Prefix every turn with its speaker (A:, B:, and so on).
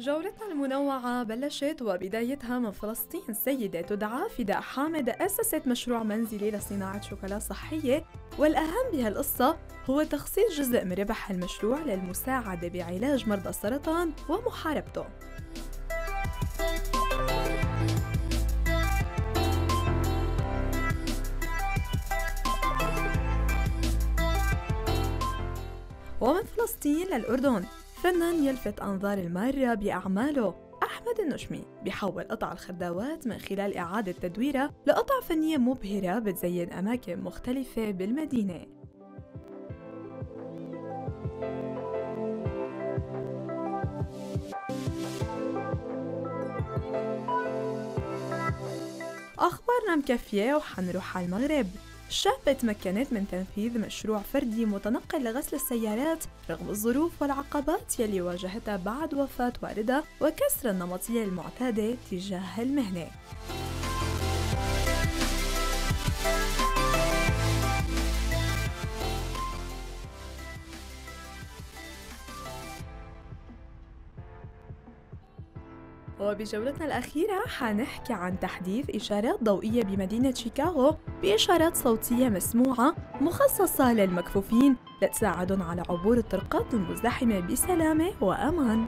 A: جولتنا المنوعة بلشت وبدايتها من فلسطين. سيدة تدعى فداء حامد أسست مشروع منزلي لصناعة شوكولا صحية والأهم بهالقصة هو تخصيص جزء من ربح المشروع للمساعدة بعلاج مرضى السرطان ومحاربته. ومن فلسطين للأردن. فنان يلفت أنظار المارة بأعماله. أحمد النشمي بيحول قطع الخداوات من خلال إعادة تدويرها لقطع فنية مبهرة بتزين أماكن مختلفة بالمدينة. أخبارنا مكفية وحنروح على المغرب. الشابة تمكنت من تنفيذ مشروع فردي متنقل لغسل السيارات رغم الظروف والعقبات يلي واجهتها بعد وفاة والدها وكسر النمطية المعتادة تجاه المهنة. وبجولتنا الأخيرة حنحكي عن تحديث إشارات ضوئية بمدينة شيكاغو بإشارات صوتية مسموعة مخصصة للمكفوفين لتساعدهم على عبور الطرقات المزدحمة بسلامة وأمان.